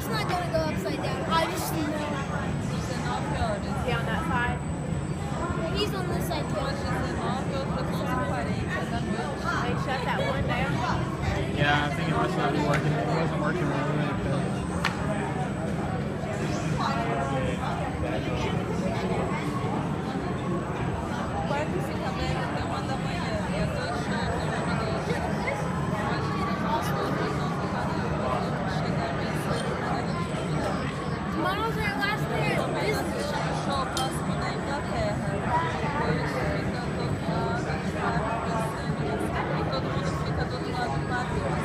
not going to go upside down. I just need it. He on that side? He's on this side too. They shut that one down? Yeah, I think it must uh, not be working. It wasn't working Todo mundo fica do lado do Matheus.